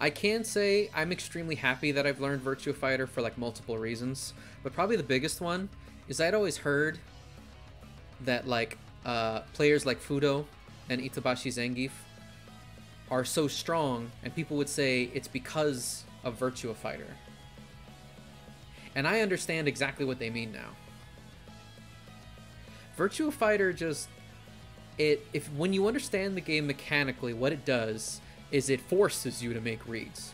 I can say I'm extremely happy that I've learned Virtua Fighter for like multiple reasons, but probably the biggest one is I'd always heard that like uh, players like Fuudo and Itabashi Zangief are so strong, and people would say it's because of Virtua Fighter. And I understand exactly what they mean now. Virtua Fighter just it if when you understand the game mechanically, what it does is it forces you to make reads.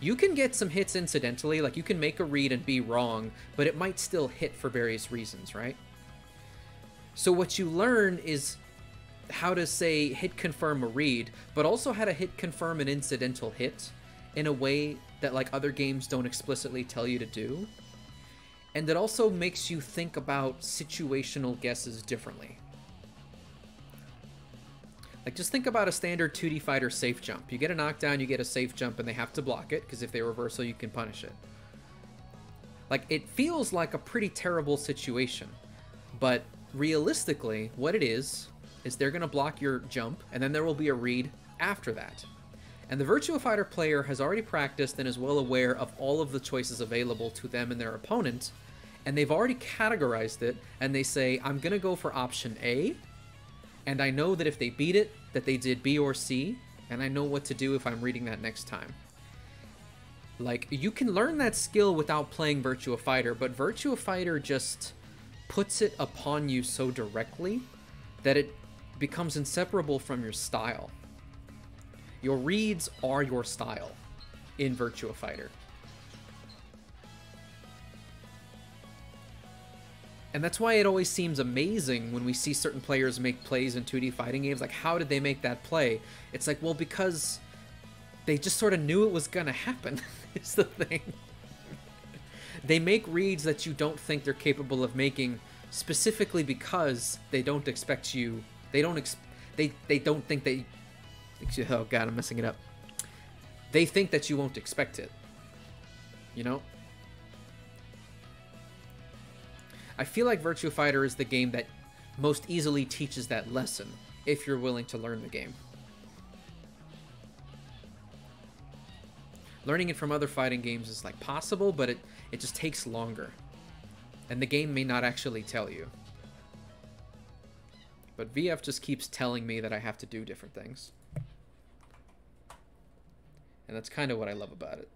You can get some hits incidentally, like you can make a read and be wrong, but it might still hit for various reasons, right? So what you learn is how to say hit confirm a read, but also how to hit confirm an incidental hit in a way that like other games don't explicitly tell you to do. And it also makes you think about situational guesses differently. Like, just think about a standard 2D fighter safe jump. You get a knockdown, you get a safe jump, and they have to block it, because if they reversal, you can punish it. Like, it feels like a pretty terrible situation. But realistically, what it is, is they're going to block your jump, and then there will be a read after that. And the Virtua Fighter player has already practiced and is well aware of all of the choices available to them and their opponent, and they've already categorized it, and they say, I'm going to go for option A, and I know that if they beat it, that they did B or C, and I know what to do if I'm reading that next time. Like, you can learn that skill without playing Virtua Fighter, but Virtua Fighter just puts it upon you so directly that it becomes inseparable from your style. Your reads are your style in Virtua Fighter. And that's why it always seems amazing when we see certain players make plays in 2D fighting games. Like, how did they make that play? It's like, well, because they just sort of knew it was going to happen, is the thing. they make reads that you don't think they're capable of making specifically because they don't expect you. They don't ex- they they don't think they Oh god, I'm messing it up. They think that you won't expect it. You know? I feel like Virtua Fighter is the game that most easily teaches that lesson if you're willing to learn the game. Learning it from other fighting games is like possible, but it, it just takes longer. And the game may not actually tell you. But VF just keeps telling me that I have to do different things. And that's kind of what I love about it.